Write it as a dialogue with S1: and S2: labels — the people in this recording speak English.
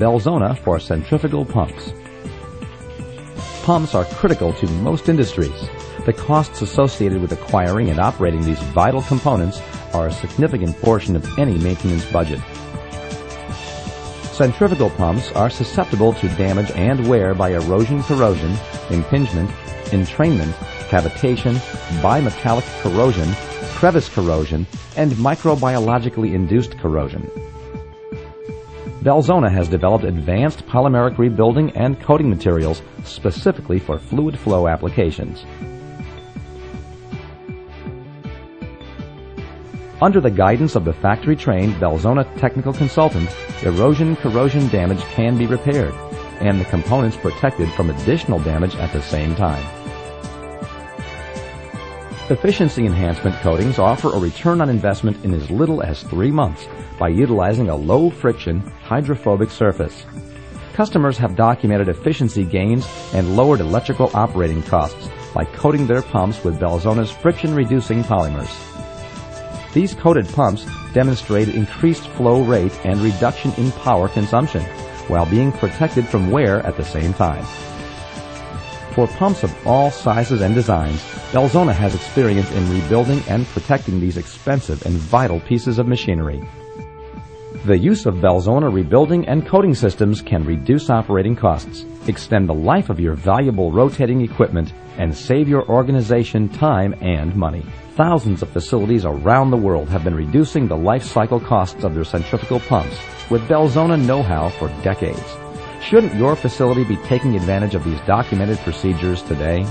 S1: Belzona for centrifugal pumps. Pumps are critical to most industries. The costs associated with acquiring and operating these vital components are a significant portion of any maintenance budget. Centrifugal pumps are susceptible to damage and wear by erosion corrosion, impingement, entrainment, cavitation, bimetallic corrosion, crevice corrosion, and microbiologically induced corrosion. Belzona has developed advanced polymeric rebuilding and coating materials specifically for fluid flow applications. Under the guidance of the factory-trained Belzona technical consultant, erosion corrosion damage can be repaired and the components protected from additional damage at the same time. Efficiency enhancement coatings offer a return on investment in as little as three months by utilizing a low-friction, hydrophobic surface. Customers have documented efficiency gains and lowered electrical operating costs by coating their pumps with Belzona's friction-reducing polymers. These coated pumps demonstrate increased flow rate and reduction in power consumption while being protected from wear at the same time. For pumps of all sizes and designs, Belzona has experience in rebuilding and protecting these expensive and vital pieces of machinery. The use of Belzona rebuilding and coating systems can reduce operating costs, extend the life of your valuable rotating equipment, and save your organization time and money. Thousands of facilities around the world have been reducing the life cycle costs of their centrifugal pumps with Belzona know-how for decades. Shouldn't your facility be taking advantage of these documented procedures today?